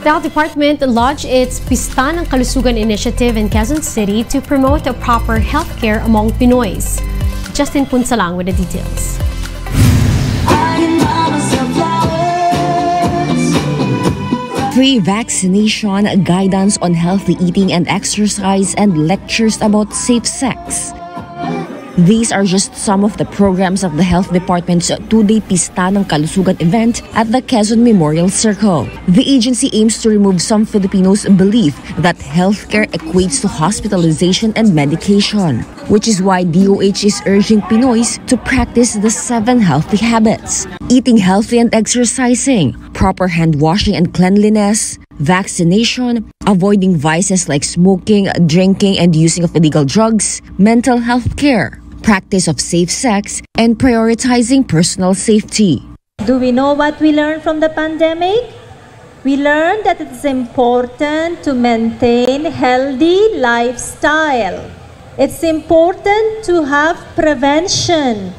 The Health Department launched its Pista ng Kalusugan initiative in Quezon City to promote a proper healthcare among Pinoys. Justin Punsalang with the details. Free vaccination, guidance on healthy eating and exercise, and lectures about safe sex. These are just some of the programs of the Health Department's two-day Pista ng Kalusugan event at the Quezon Memorial Circle. The agency aims to remove some Filipinos' belief that healthcare equates to hospitalization and medication, which is why DOH is urging Pinoys to practice the seven healthy habits. Eating healthy and exercising, proper hand washing and cleanliness, vaccination, avoiding vices like smoking, drinking, and using of illegal drugs, mental health care, practice of safe sex, and prioritizing personal safety. Do we know what we learned from the pandemic? We learned that it is important to maintain healthy lifestyle. It's important to have prevention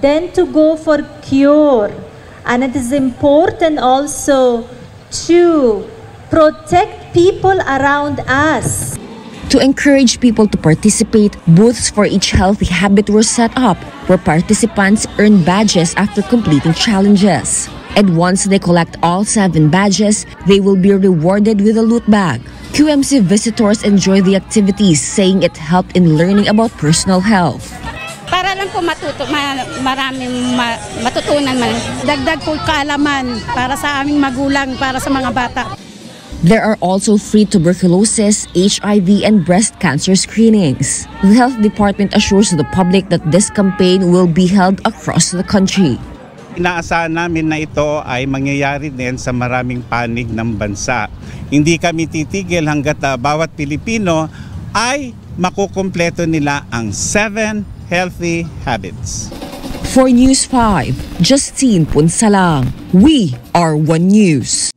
than to go for cure. And it is important also to protect people around us. To encourage people to participate, booths for each healthy habit were set up where participants earn badges after completing challenges. And once they collect all seven badges, they will be rewarded with a loot bag. QMC visitors enjoy the activities, saying it helped in learning about personal health. para lang po matuto, ma, maraming ma, matutunan man. Dagdag po kaalaman para sa aming magulang, para sa mga bata. There are also free tuberculosis, HIV, and breast cancer screenings. The Health Department assures the public that this campaign will be held across the country. Inaasahan namin na ito ay mangyayari din sa maraming panig ng bansa. Hindi kami titigil hanggat uh, bawat Pilipino ay makukumpleto nila ang 7 healthy habits. For News 5, Justine Punsalang, we are One News.